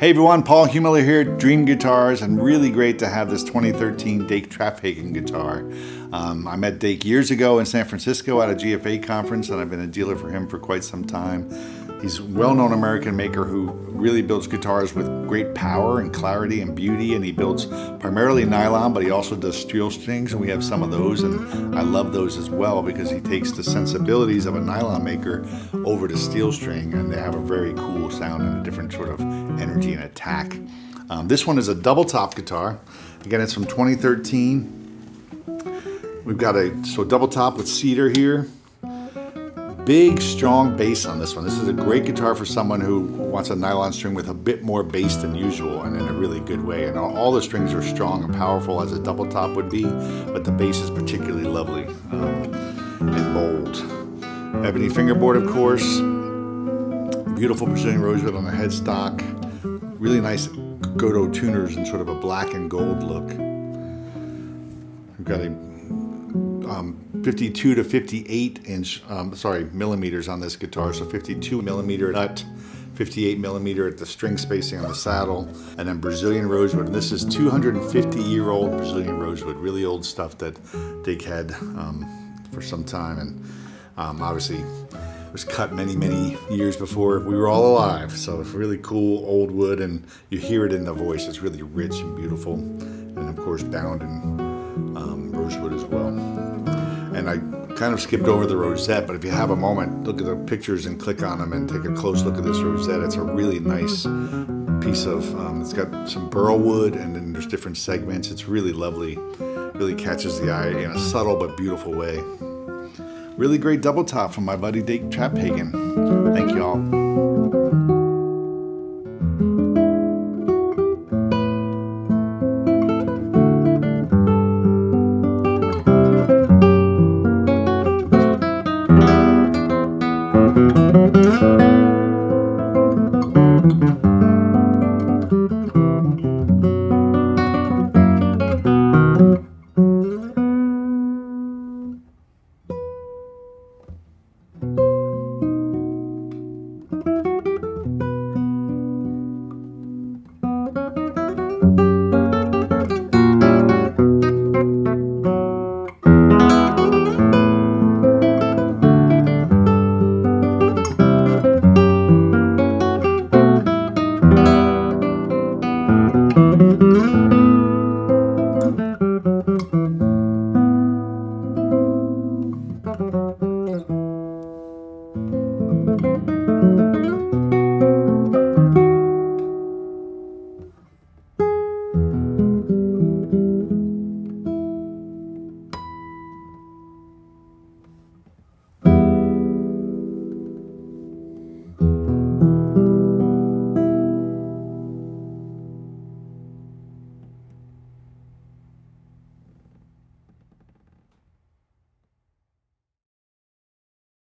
Hey everyone, Paul Heumiller here, Dream Guitars, and really great to have this 2013 Dake Traphagen guitar. Um, I met Dake years ago in San Francisco at a GFA conference, and I've been a dealer for him for quite some time. He's a well-known American maker who really builds guitars with great power and clarity and beauty, and he builds primarily nylon, but he also does steel strings, and we have some of those, and I love those as well because he takes the sensibilities of a nylon maker over to steel string, and they have a very cool sound and a different sort of energy and attack. Um, this one is a double top guitar. Again, it's from 2013. We've got a so double top with cedar here big, strong bass on this one. This is a great guitar for someone who wants a nylon string with a bit more bass than usual and in a really good way. And all the strings are strong and powerful as a double top would be, but the bass is particularly lovely um, and bold. Ebony fingerboard, of course. Beautiful Brazilian rosewood on the headstock. Really nice Gotoh tuners in sort of a black and gold look. We've got a um, 52 to 58 inch, um, sorry, millimeters on this guitar. So 52 millimeter nut, 58 millimeter at the string spacing on the saddle, and then Brazilian rosewood. And this is 250 year old Brazilian rosewood, really old stuff that Dake had um, for some time. And um, obviously was cut many, many years before we were all alive. So it's really cool old wood, and you hear it in the voice. It's really rich and beautiful, and of course bound in um, rosewood as well and I kind of skipped over the rosette, but if you have a moment, look at the pictures and click on them and take a close look at this rosette. It's a really nice piece of, um, it's got some burl wood and then there's different segments. It's really lovely, really catches the eye in a subtle but beautiful way. Really great double top from my buddy Dake Traphagen. Thank you all.